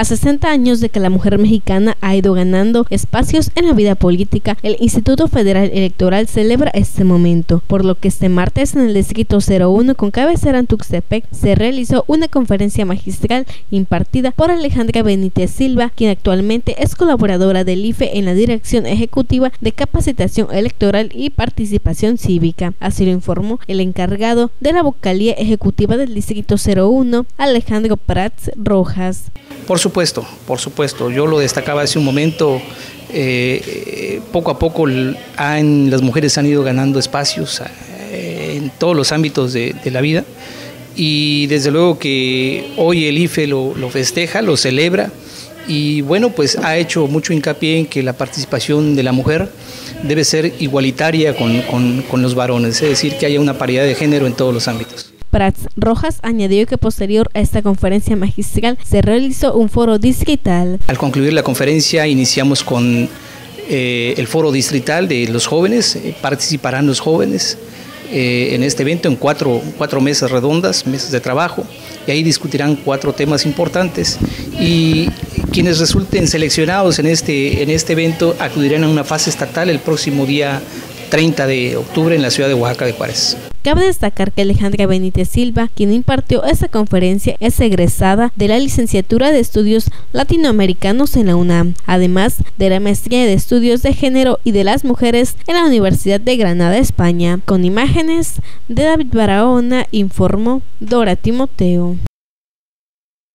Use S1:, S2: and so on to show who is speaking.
S1: A 60 años de que la mujer mexicana ha ido ganando espacios en la vida política, el Instituto Federal Electoral celebra este momento, por lo que este martes en el Distrito 01 con cabecera en Tuxtepec se realizó una conferencia magistral impartida por Alejandra Benítez Silva, quien actualmente es colaboradora del IFE en la Dirección Ejecutiva de Capacitación Electoral y Participación Cívica. Así lo informó el encargado de la vocalía ejecutiva del Distrito 01, Alejandro Prats Rojas.
S2: Por supuesto, por supuesto. Yo lo destacaba hace un momento. Eh, poco a poco las mujeres han ido ganando espacios eh, en todos los ámbitos de, la vida y desde luego que hoy el IFE lo, festeja, lo celebra y bueno, pues ha hecho mucho hincapié en que la participación de la mujer debe ser igualitaria con los varones, es decir, que haya una paridad de género en todos los ámbitos.
S1: Prats Rojas añadió que posterior a esta conferencia magistral se realizó un foro distrital.
S2: Al concluir la conferencia iniciamos con eh, el foro distrital de los jóvenes, eh, participarán los jóvenes eh, en este evento en cuatro, cuatro mesas redondas, mesas de trabajo, y ahí discutirán cuatro temas importantes y quienes resulten seleccionados en este, en este evento acudirán a una fase estatal el próximo día 30 de octubre en la ciudad de Oaxaca de Juárez.
S1: Cabe destacar que Alejandra Benítez Silva, quien impartió esta conferencia, es egresada de la licenciatura de Estudios Latinoamericanos en la UNAM, además de la maestría de Estudios de Género y de las Mujeres en la Universidad de Granada, España. Con imágenes de David Barahona, informó Dora Timoteo.